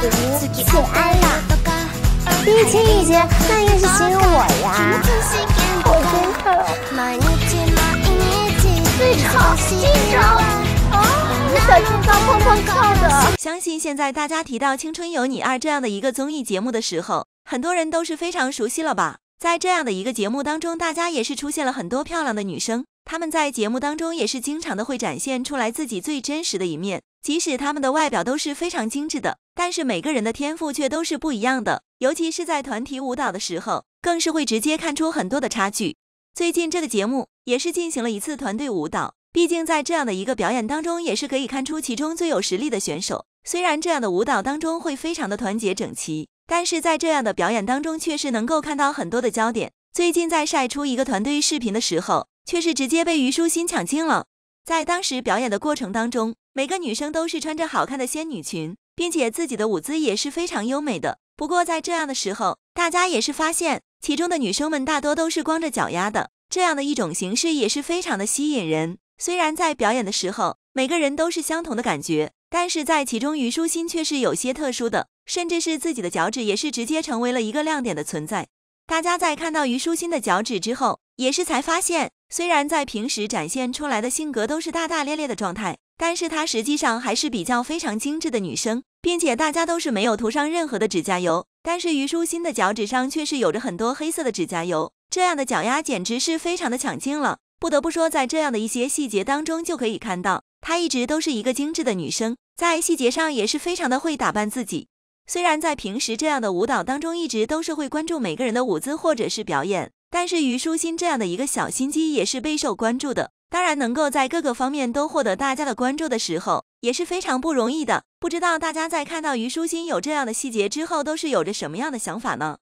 吴谢安娜。第一情一节，那应该是形容我呀。我真疼。最吵，经常啊，小心脏砰砰跳的。相信现在大家提到《青春有你二》这样的一个综艺节目的时候，很多人都是非常熟悉了吧？在这样的一个节目当中，大家也是出现了很多漂亮的女生，她们在节目当中也是经常的会展现出来自己最真实的一面。即使她们的外表都是非常精致的，但是每个人的天赋却都是不一样的，尤其是在团体舞蹈的时候，更是会直接看出很多的差距。最近这个节目也是进行了一次团队舞蹈，毕竟在这样的一个表演当中，也是可以看出其中最有实力的选手。虽然这样的舞蹈当中会非常的团结整齐。但是在这样的表演当中，却是能够看到很多的焦点。最近在晒出一个团队视频的时候，却是直接被虞书欣抢镜了。在当时表演的过程当中，每个女生都是穿着好看的仙女裙，并且自己的舞姿也是非常优美的。不过在这样的时候，大家也是发现其中的女生们大多都是光着脚丫的，这样的一种形式也是非常的吸引人。虽然在表演的时候，每个人都是相同的感觉。但是在其中，虞书欣却是有些特殊的，甚至是自己的脚趾也是直接成为了一个亮点的存在。大家在看到虞书欣的脚趾之后，也是才发现，虽然在平时展现出来的性格都是大大咧咧的状态，但是她实际上还是比较非常精致的女生，并且大家都是没有涂上任何的指甲油，但是虞书欣的脚趾上却是有着很多黑色的指甲油，这样的脚丫简直是非常的抢镜了。不得不说，在这样的一些细节当中，就可以看到。她一直都是一个精致的女生，在细节上也是非常的会打扮自己。虽然在平时这样的舞蹈当中，一直都是会关注每个人的舞姿或者是表演，但是虞书欣这样的一个小心机也是备受关注的。当然，能够在各个方面都获得大家的关注的时候，也是非常不容易的。不知道大家在看到虞书欣有这样的细节之后，都是有着什么样的想法呢？